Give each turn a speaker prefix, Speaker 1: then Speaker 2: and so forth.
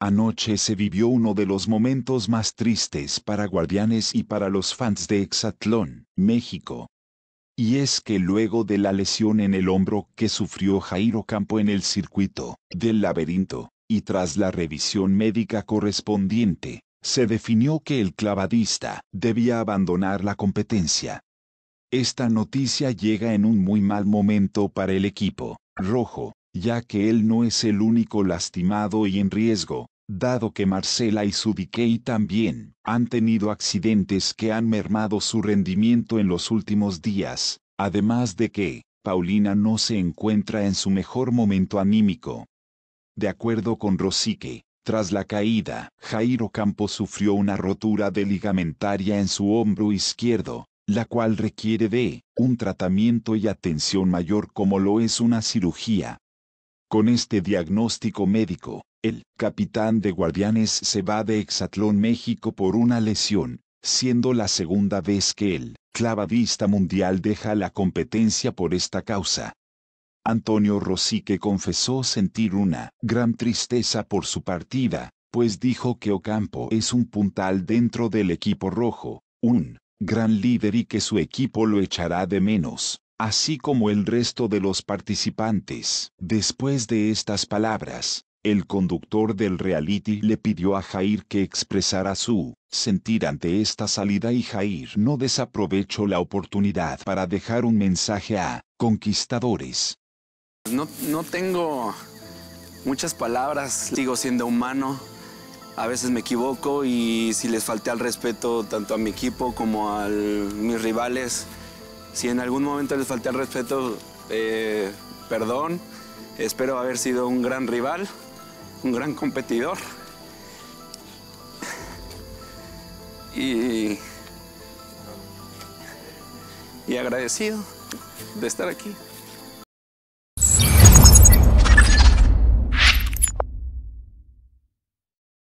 Speaker 1: Anoche se vivió uno de los momentos más tristes para Guardianes y para los fans de Exatlón, México. Y es que luego de la lesión en el hombro que sufrió Jairo Campo en el circuito del laberinto, y tras la revisión médica correspondiente, se definió que el clavadista debía abandonar la competencia. Esta noticia llega en un muy mal momento para el equipo rojo, ya que él no es el único lastimado y en riesgo, dado que Marcela y Sudikey también han tenido accidentes que han mermado su rendimiento en los últimos días, además de que Paulina no se encuentra en su mejor momento anímico. De acuerdo con Rosique, tras la caída, Jairo Campos sufrió una rotura de ligamentaria en su hombro izquierdo, la cual requiere de un tratamiento y atención mayor como lo es una cirugía. Con este diagnóstico médico, el capitán de Guardianes se va de Exatlón México por una lesión, siendo la segunda vez que el clavadista mundial deja la competencia por esta causa. Antonio Rosique confesó sentir una gran tristeza por su partida, pues dijo que Ocampo es un puntal dentro del equipo rojo, un gran líder y que su equipo lo echará de menos, así como el resto de los participantes. Después de estas palabras, el conductor del reality le pidió a Jair que expresara su sentir ante esta salida y Jair no desaprovechó la oportunidad para dejar un mensaje a conquistadores.
Speaker 2: No, no tengo muchas palabras, sigo siendo humano, a veces me equivoco y si les falté al respeto tanto a mi equipo como a mis rivales, si en algún momento les falté al respeto, eh, perdón, espero haber sido un gran rival, un gran competidor. Y, y agradecido de estar aquí.